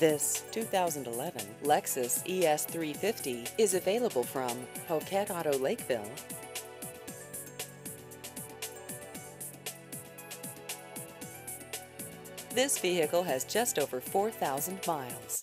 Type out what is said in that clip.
This 2011 Lexus ES350 is available from Poquet Auto Lakeville. This vehicle has just over 4,000 miles.